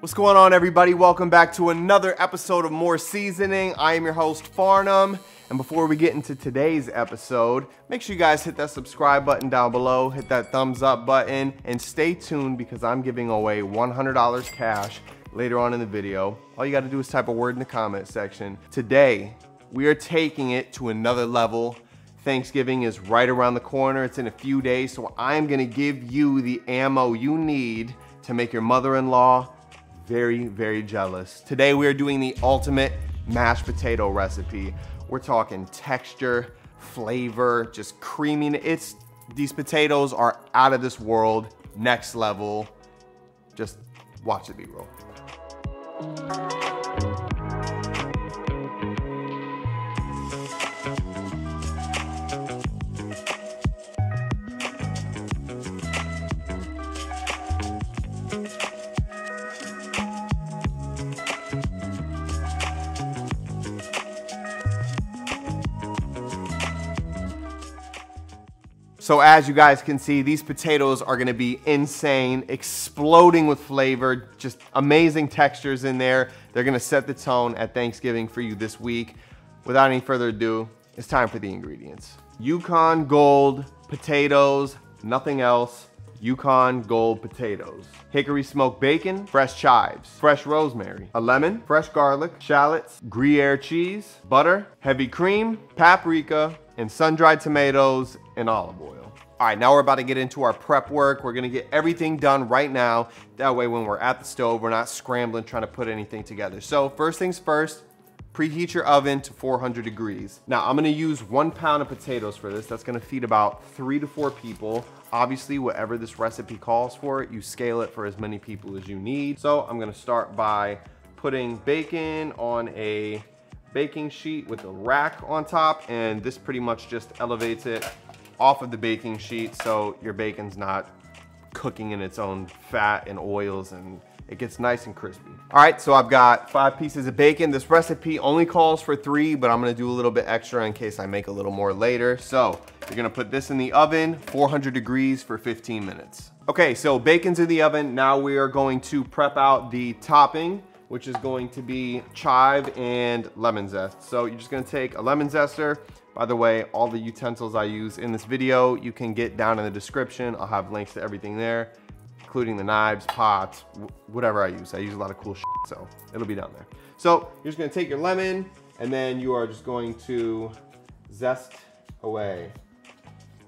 What's going on everybody? Welcome back to another episode of More Seasoning. I am your host Farnum. And before we get into today's episode, make sure you guys hit that subscribe button down below, hit that thumbs up button, and stay tuned because I'm giving away $100 cash later on in the video. All you gotta do is type a word in the comment section. Today, we are taking it to another level. Thanksgiving is right around the corner. It's in a few days, so I'm gonna give you the ammo you need to make your mother-in-law very, very jealous. Today we are doing the ultimate mashed potato recipe. We're talking texture, flavor, just creaming. It's, these potatoes are out of this world, next level. Just watch the B-roll. So as you guys can see, these potatoes are gonna be insane, exploding with flavor, just amazing textures in there. They're gonna set the tone at Thanksgiving for you this week. Without any further ado, it's time for the ingredients. Yukon Gold potatoes, nothing else. Yukon Gold potatoes. Hickory smoked bacon, fresh chives, fresh rosemary, a lemon, fresh garlic, shallots, Gruyere cheese, butter, heavy cream, paprika, and sun-dried tomatoes and olive oil. All right, now we're about to get into our prep work. We're gonna get everything done right now. That way when we're at the stove, we're not scrambling trying to put anything together. So first things first, preheat your oven to 400 degrees. Now I'm gonna use one pound of potatoes for this. That's gonna feed about three to four people. Obviously, whatever this recipe calls for, you scale it for as many people as you need. So I'm gonna start by putting bacon on a baking sheet with a rack on top and this pretty much just elevates it off of the baking sheet so your bacon's not cooking in its own fat and oils and it gets nice and crispy. All right, so I've got five pieces of bacon. This recipe only calls for three, but I'm gonna do a little bit extra in case I make a little more later. So you're gonna put this in the oven, 400 degrees for 15 minutes. Okay, so bacon's in the oven. Now we are going to prep out the topping which is going to be chive and lemon zest. So you're just gonna take a lemon zester. By the way, all the utensils I use in this video, you can get down in the description. I'll have links to everything there, including the knives, pots, whatever I use. I use a lot of cool shit, so it'll be down there. So you're just gonna take your lemon and then you are just going to zest away.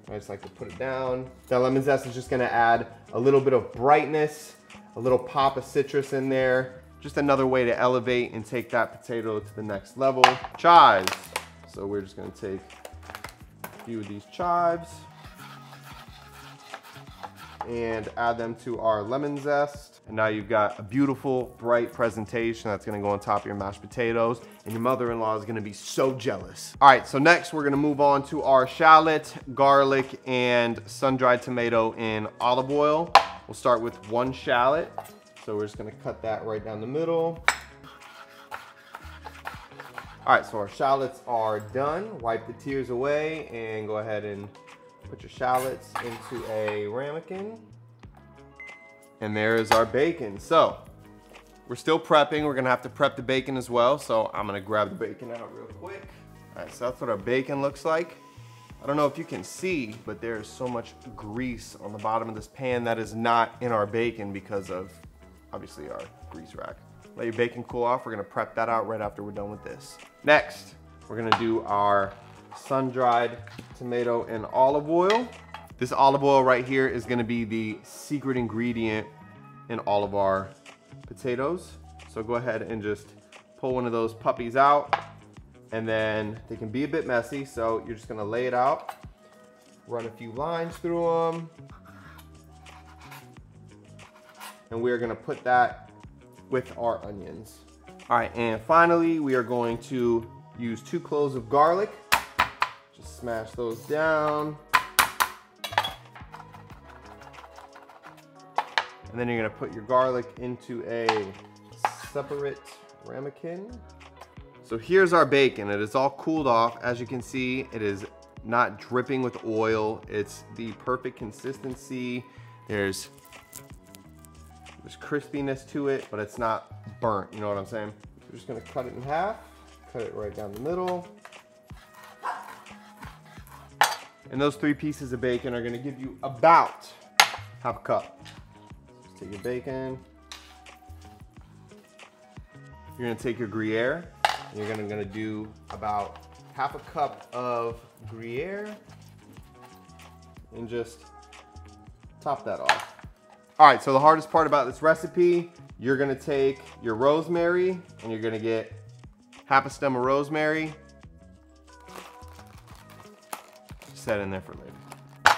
I just like to put it down. That lemon zest is just gonna add a little bit of brightness, a little pop of citrus in there, just another way to elevate and take that potato to the next level. Chives. So we're just gonna take a few of these chives and add them to our lemon zest. And now you've got a beautiful, bright presentation that's gonna go on top of your mashed potatoes and your mother-in-law is gonna be so jealous. All right, so next we're gonna move on to our shallot, garlic, and sun-dried tomato in olive oil. We'll start with one shallot. So we're just gonna cut that right down the middle. All right, so our shallots are done. Wipe the tears away and go ahead and put your shallots into a ramekin. And there is our bacon. So we're still prepping. We're gonna have to prep the bacon as well. So I'm gonna grab the bacon out real quick. All right, so that's what our bacon looks like. I don't know if you can see, but there is so much grease on the bottom of this pan that is not in our bacon because of obviously our grease rack. Let your bacon cool off. We're gonna prep that out right after we're done with this. Next, we're gonna do our sun-dried tomato and olive oil. This olive oil right here is gonna be the secret ingredient in all of our potatoes. So go ahead and just pull one of those puppies out and then they can be a bit messy. So you're just gonna lay it out, run a few lines through them, and we are gonna put that with our onions. All right, and finally, we are going to use two cloves of garlic. Just smash those down. And then you're gonna put your garlic into a separate ramekin. So here's our bacon. It is all cooled off. As you can see, it is not dripping with oil. It's the perfect consistency. There's There's crispiness to it, but it's not burnt, you know what I'm saying? We're just gonna cut it in half, cut it right down the middle. And those three pieces of bacon are gonna give you about half a cup. Take your bacon. You're gonna take your Gruyere, you're gonna, gonna do about half a cup of Gruyere and just top that off. All right, so the hardest part about this recipe, you're gonna take your rosemary and you're gonna get half a stem of rosemary. Set in there for later.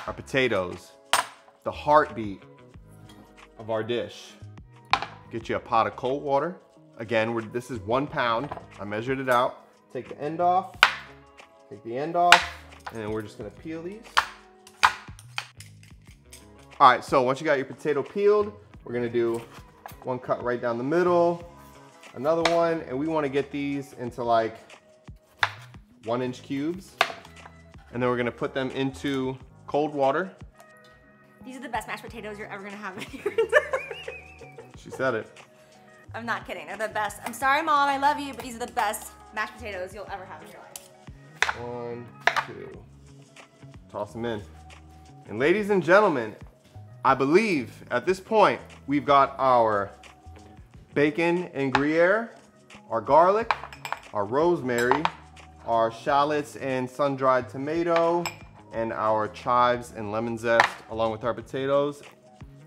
Our potatoes, the heartbeat of our dish. Get you a pot of cold water. Again, this is one pound. I measured it out. Take the end off, take the end off, and we're just gonna peel these. All right, so once you got your potato peeled, we're gonna do one cut right down the middle, another one, and we wanna get these into like one inch cubes. And then we're gonna put them into cold water. These are the best mashed potatoes you're ever gonna have in your She said it. I'm not kidding, they're the best. I'm sorry, Mom, I love you, but these are the best mashed potatoes you'll ever have in your life. One, two. Toss them in. And ladies and gentlemen, I believe at this point, we've got our bacon and Gruyere, our garlic, our rosemary, our shallots and sun-dried tomato, and our chives and lemon zest, along with our potatoes.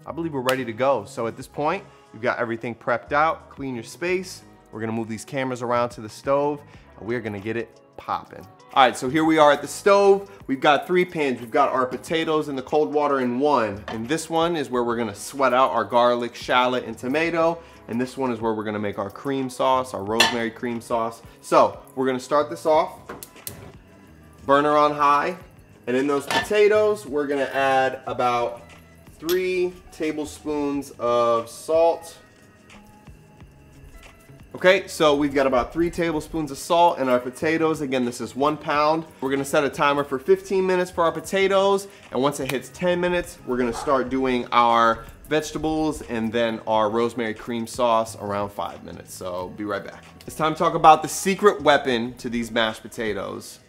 I believe we're ready to go. So at this point, you've got everything prepped out, clean your space. We're gonna move these cameras around to the stove, and we're gonna get it popping. All right, so here we are at the stove. We've got three pans. We've got our potatoes in the cold water in one. And this one is where we're gonna sweat out our garlic, shallot, and tomato. And this one is where we're gonna make our cream sauce, our rosemary cream sauce. So we're gonna start this off. Burner on high. And in those potatoes, we're gonna add about three tablespoons of salt, Okay, so we've got about three tablespoons of salt in our potatoes. Again, this is one pound. We're gonna set a timer for 15 minutes for our potatoes, and once it hits 10 minutes, we're gonna start doing our vegetables and then our rosemary cream sauce around five minutes. So be right back. It's time to talk about the secret weapon to these mashed potatoes.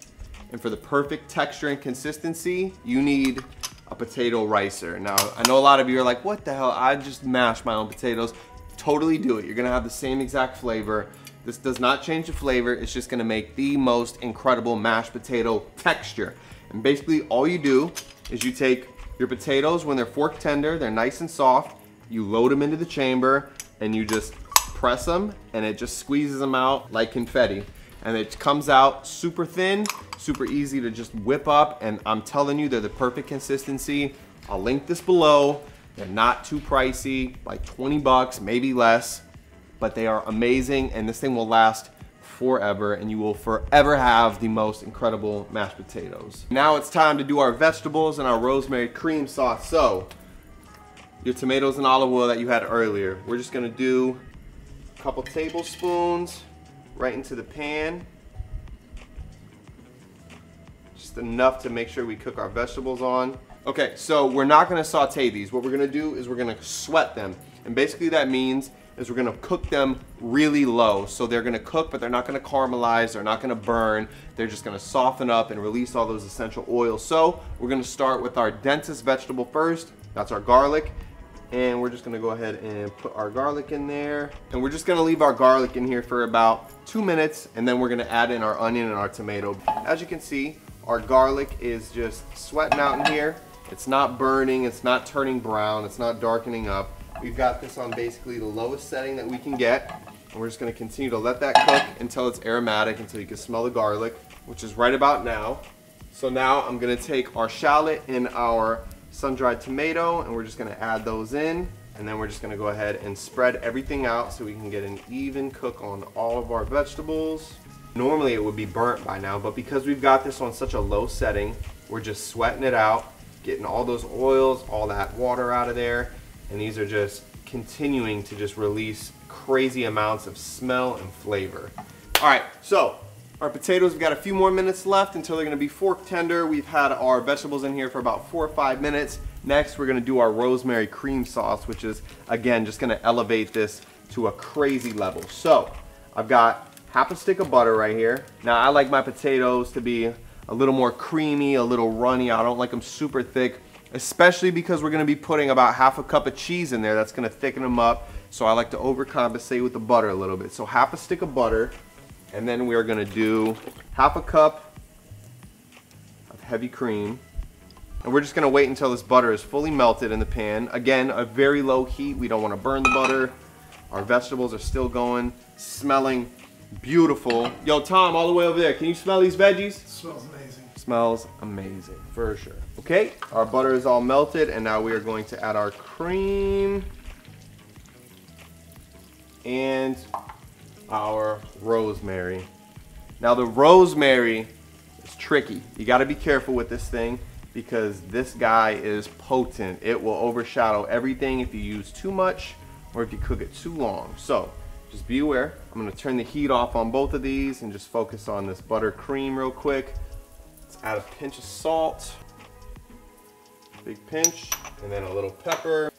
And for the perfect texture and consistency, you need a potato ricer. Now, I know a lot of you are like, what the hell? I just mash my own potatoes totally do it. You're gonna have the same exact flavor. This does not change the flavor. It's just gonna make the most incredible mashed potato texture. And basically all you do is you take your potatoes when they're fork tender, they're nice and soft, you load them into the chamber and you just press them and it just squeezes them out like confetti. And it comes out super thin, super easy to just whip up. And I'm telling you, they're the perfect consistency. I'll link this below. They're not too pricey, like 20 bucks, maybe less, but they are amazing and this thing will last forever and you will forever have the most incredible mashed potatoes. Now it's time to do our vegetables and our rosemary cream sauce. So, your tomatoes and olive oil that you had earlier. We're just gonna do a couple tablespoons right into the pan. Just enough to make sure we cook our vegetables on. Okay, so we're not gonna saute these. What we're gonna do is we're gonna sweat them. And basically that means is we're gonna cook them really low. So they're gonna cook, but they're not gonna caramelize, they're not gonna burn. They're just gonna soften up and release all those essential oils. So we're gonna start with our densest vegetable first. That's our garlic. And we're just gonna go ahead and put our garlic in there. And we're just gonna leave our garlic in here for about two minutes. And then we're gonna add in our onion and our tomato. As you can see, our garlic is just sweating out in here. It's not burning, it's not turning brown, it's not darkening up. We've got this on basically the lowest setting that we can get. And we're just gonna continue to let that cook until it's aromatic, until you can smell the garlic, which is right about now. So now I'm gonna take our shallot and our sun-dried tomato, and we're just gonna add those in. And then we're just gonna go ahead and spread everything out so we can get an even cook on all of our vegetables. Normally it would be burnt by now, but because we've got this on such a low setting, we're just sweating it out getting all those oils, all that water out of there. And these are just continuing to just release crazy amounts of smell and flavor. All right, so our potatoes, we've got a few more minutes left until they're gonna be fork tender. We've had our vegetables in here for about four or five minutes. Next, we're gonna do our rosemary cream sauce, which is, again, just gonna elevate this to a crazy level. So, I've got half a stick of butter right here. Now, I like my potatoes to be a little more creamy, a little runny. I don't like them super thick, especially because we're gonna be putting about half a cup of cheese in there. That's gonna thicken them up. So I like to overcompensate with the butter a little bit. So half a stick of butter, and then we are gonna do half a cup of heavy cream. And we're just gonna wait until this butter is fully melted in the pan. Again, a very low heat. We don't wanna burn the butter. Our vegetables are still going, smelling beautiful. Yo, Tom, all the way over there. Can you smell these veggies? It smells amazing. Smells amazing, for sure. Okay, our butter is all melted, and now we are going to add our cream and our rosemary. Now the rosemary is tricky. You gotta be careful with this thing because this guy is potent. It will overshadow everything if you use too much or if you cook it too long. So just be aware. I'm gonna turn the heat off on both of these and just focus on this butter cream real quick. Let's add a pinch of salt, big pinch, and then a little pepper.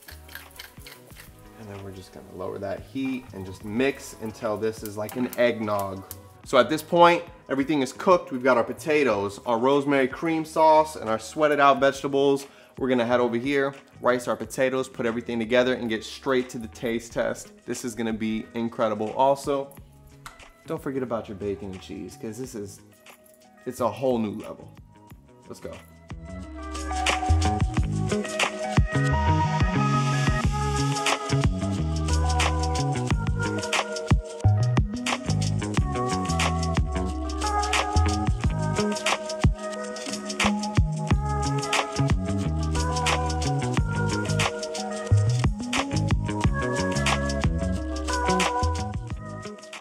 And then we're just gonna lower that heat and just mix until this is like an eggnog. So at this point, everything is cooked. We've got our potatoes, our rosemary cream sauce, and our sweated out vegetables. We're gonna head over here, rice our potatoes, put everything together, and get straight to the taste test. This is gonna be incredible. Also, don't forget about your bacon and cheese, because this is, it's a whole new level. Let's go.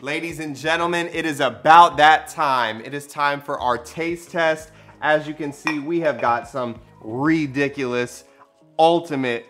Ladies and gentlemen, it is about that time. It is time for our taste test. As you can see, we have got some ridiculous, ultimate,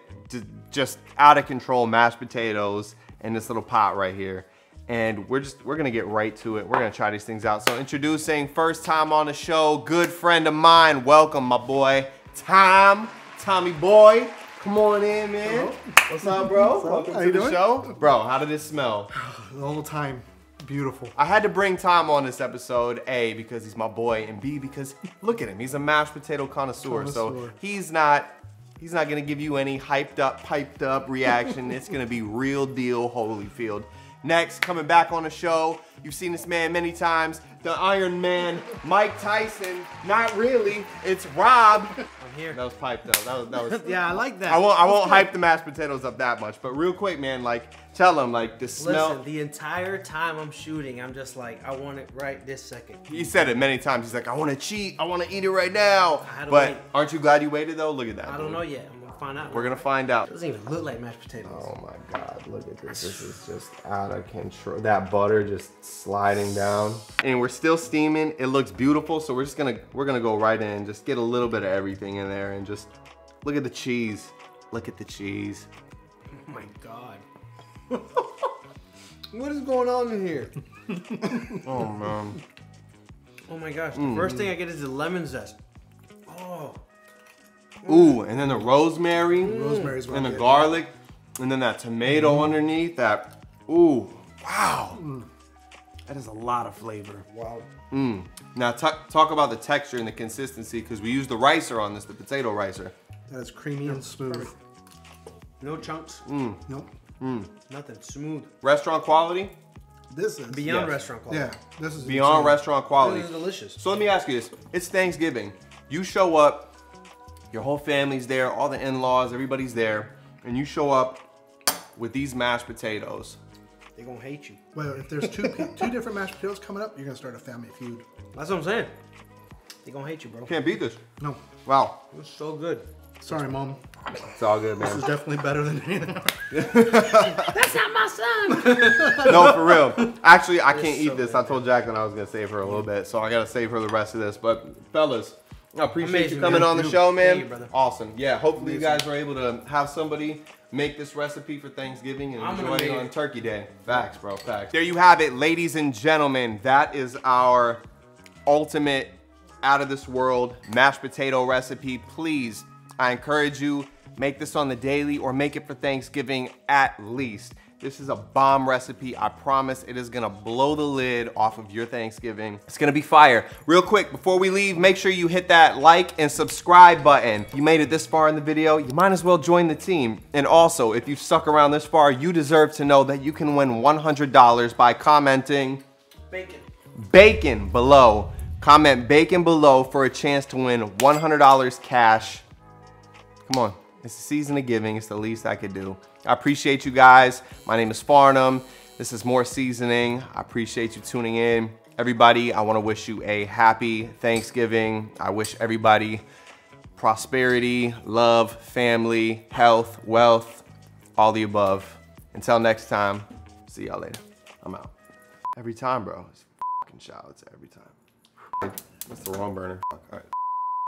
just out of control mashed potatoes in this little pot right here. And we're just, we're gonna get right to it. We're gonna try these things out. So introducing, first time on the show, good friend of mine. Welcome, my boy, Tom, Tommy boy. Come on in, man. What's up, bro? What's up? Welcome How to the doing? show. Bro, how did this smell? The whole time, beautiful. I had to bring Tom on this episode, A, because he's my boy, and B, because look at him. He's a mashed potato connoisseur. So he's not he's not gonna give you any hyped up, piped up reaction. it's gonna be real deal Holyfield. Next, coming back on the show, you've seen this man many times, the Iron Man, Mike Tyson. Not really, it's Rob. I'm here. That was piped up. That was that was Yeah, I like that. I won't I won't hype the mashed potatoes up that much, but real quick, man, like tell him like the smell. Listen, the entire time I'm shooting, I'm just like, I want it right this second. He said it many times. He's like, I want to cheat. I want to eat it right now. I had to But wait. aren't you glad you waited though? Look at that. I don't know yet. Find out. We're gonna find out. It doesn't even look like mashed potatoes. Oh my God! Look at this. This is just out of control. That butter just sliding down, and we're still steaming. It looks beautiful. So we're just gonna we're gonna go right in. Just get a little bit of everything in there, and just look at the cheese. Look at the cheese. Oh my god. what is going on in here? Oh man. Oh my gosh. The Mm. first thing I get is the lemon zest. Oh. Ooh, and then the rosemary. Rosemary's and the garlic, and then that tomato underneath. That ooh, wow, that is a lot of flavor. Wow. Mm. Now talk talk about the texture and the consistency because we use the ricer on this, the potato ricer. That is creamy and smooth. No chunks. Mm. Nope. Nothing. Smooth. Restaurant quality, This is Beyond Yes. restaurant quality. Yeah, this is beyond insane. restaurant quality. This is delicious. So let me ask you this: It's Thanksgiving. You show up, your whole family's there, all the in-laws, everybody's there, and you show up with these mashed potatoes. They're gonna hate you. Well, if there's two two different mashed potatoes coming up, you're gonna start a family feud. That's what I'm saying. They're gonna hate you, bro. Can't beat this. No, Wow, It's so good. sorry, mom. it's all good, man. This is definitely better than anything. That's not my son. no, for real. Actually, I can't It's eat so this. good. I told Jaclyn I was gonna save her a little bit, so I gotta save her the rest of this. But fellas, I appreciate you coming man. on the Thank show, you, man. brother. awesome. Yeah, hopefully you guys are able to have somebody make this recipe for Thanksgiving and I'm enjoy it on. Turkey Day. Facts, bro. Facts. There you have it, ladies and gentlemen. That is our ultimate out of this world mashed potato recipe. Please, I encourage you make this on the daily or make it for Thanksgiving at least. This is a bomb recipe. I promise it is gonna blow the lid off of your Thanksgiving. It's gonna be fire. Real quick, before we leave, make sure you hit that like and subscribe button. If you made it this far in the video, you might as well join the team. And also, if you've stuck around this far, you deserve to know that you can win $100 by commenting Bacon. bacon below. Comment bacon below for a chance to win $100 cash. Come on, it's the season of giving. It's the least I could do. I appreciate you guys. My name is Farnum. This is More Seasoning. I appreciate you tuning in. Everybody, I wanna wish you a happy Thanksgiving. I wish everybody prosperity, love, family, health, wealth, all the above. Until next time, see y'all later. I'm out. Every time, bro. It's fucking shout outs every time. That's the wrong burner. All right.